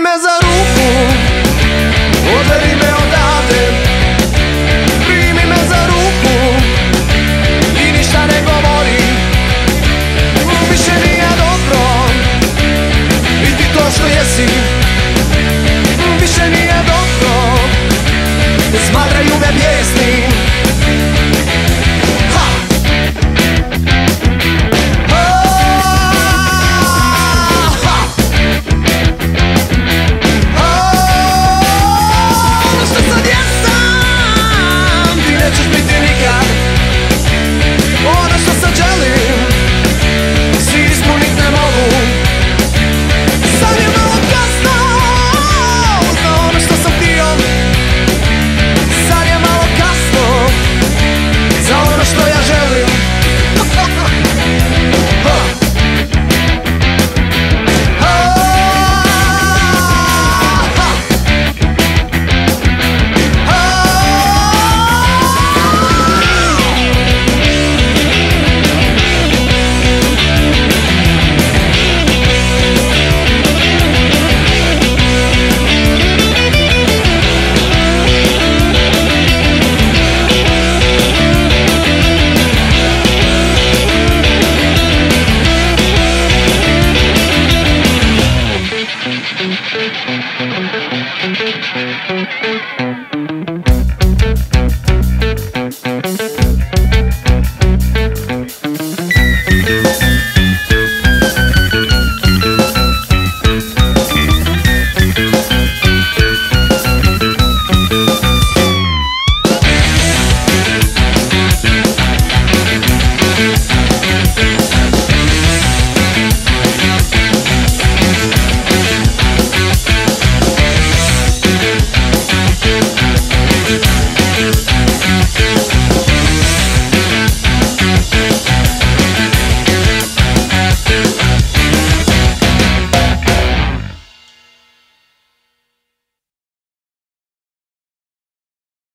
me za ruku Odvedi me Thank you.